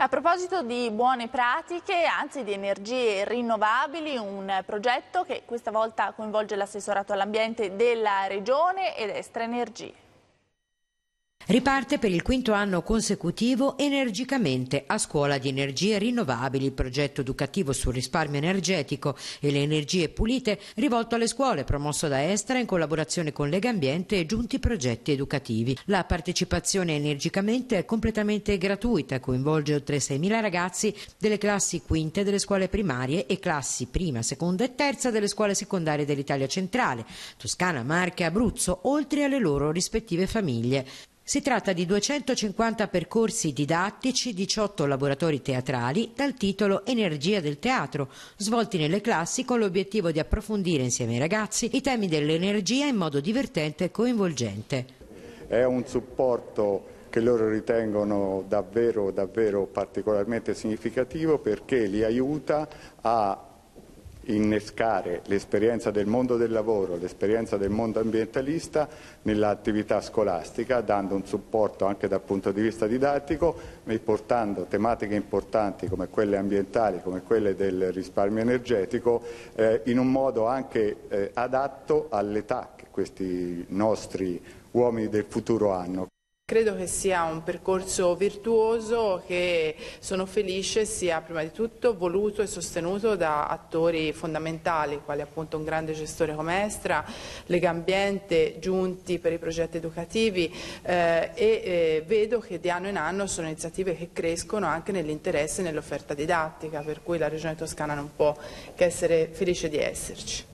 A proposito di buone pratiche, anzi di energie rinnovabili, un progetto che questa volta coinvolge l'assessorato all'ambiente della Regione ed Estra Energie. Riparte per il quinto anno consecutivo energicamente a scuola di energie rinnovabili, il progetto educativo sul risparmio energetico e le energie pulite rivolto alle scuole, promosso da Estra in collaborazione con Lega Ambiente e giunti progetti educativi. La partecipazione energicamente è completamente gratuita, e coinvolge oltre 6.000 ragazzi delle classi quinte delle scuole primarie e classi prima, seconda e terza delle scuole secondarie dell'Italia centrale, Toscana, Marche, Abruzzo, oltre alle loro rispettive famiglie. Si tratta di 250 percorsi didattici, 18 laboratori teatrali dal titolo Energia del teatro, svolti nelle classi con l'obiettivo di approfondire insieme ai ragazzi i temi dell'energia in modo divertente e coinvolgente. È un supporto che loro ritengono davvero, davvero particolarmente significativo perché li aiuta a innescare l'esperienza del mondo del lavoro, l'esperienza del mondo ambientalista nell'attività scolastica, dando un supporto anche dal punto di vista didattico e portando tematiche importanti come quelle ambientali, come quelle del risparmio energetico, eh, in un modo anche eh, adatto all'età che questi nostri uomini del futuro hanno. Credo che sia un percorso virtuoso che sono felice sia prima di tutto voluto e sostenuto da attori fondamentali quali appunto un grande gestore come Estra, Lega Ambiente, giunti per i progetti educativi eh, e eh, vedo che di anno in anno sono iniziative che crescono anche nell'interesse e nell'offerta didattica per cui la Regione Toscana non può che essere felice di esserci.